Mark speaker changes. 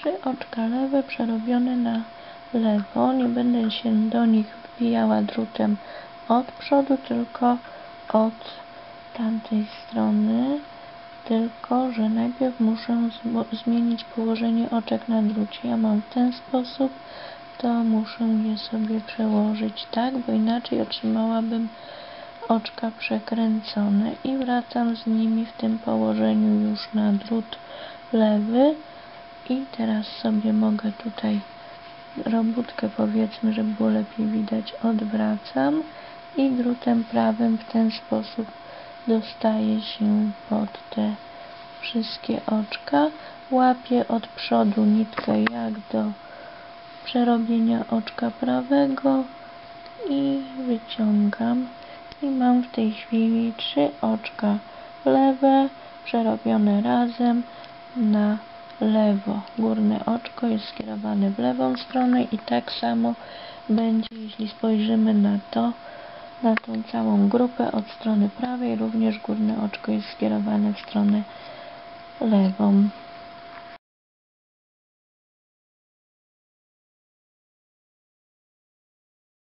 Speaker 1: trzy oczka lewe przerobione na lewo. Nie będę się do nich wbijała drutem od przodu, tylko od tamtej strony. Tylko, że najpierw muszę zmienić położenie oczek na drucie. Ja mam w ten sposób, to muszę je sobie przełożyć tak, bo inaczej otrzymałabym oczka przekręcone i wracam z nimi w tym położeniu już na drut lewy i teraz sobie mogę tutaj robótkę powiedzmy, żeby było lepiej widać, odwracam i drutem prawym w ten sposób dostaję się pod te wszystkie oczka. Łapię od przodu nitkę jak do przerobienia oczka prawego i wyciągam i mam w tej chwili trzy oczka lewe przerobione razem na lewo. Górne oczko jest skierowane w lewą stronę i tak samo będzie, jeśli spojrzymy na to, na tą całą grupę od strony prawej, również górne oczko jest skierowane w stronę lewą.